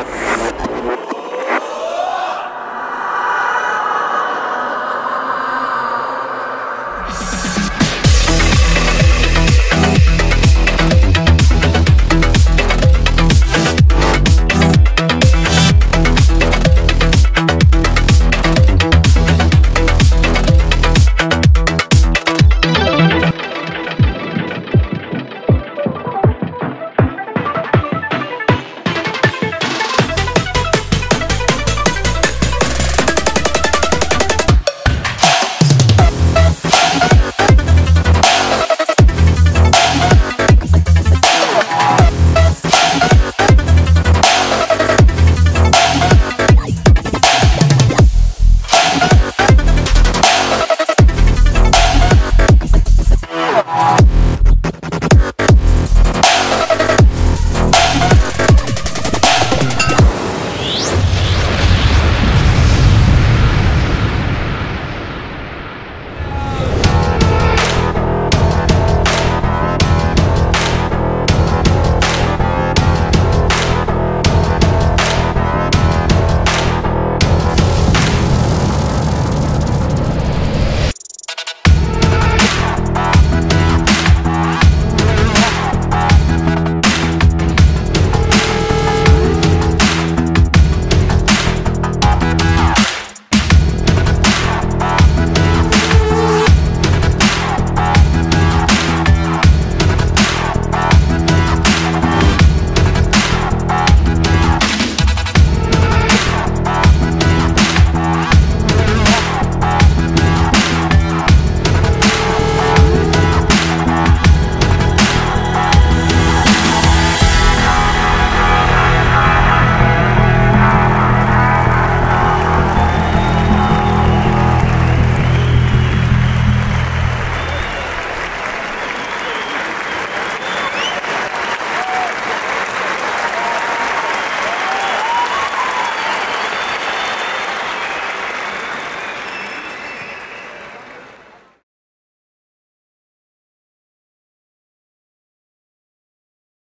Yeah.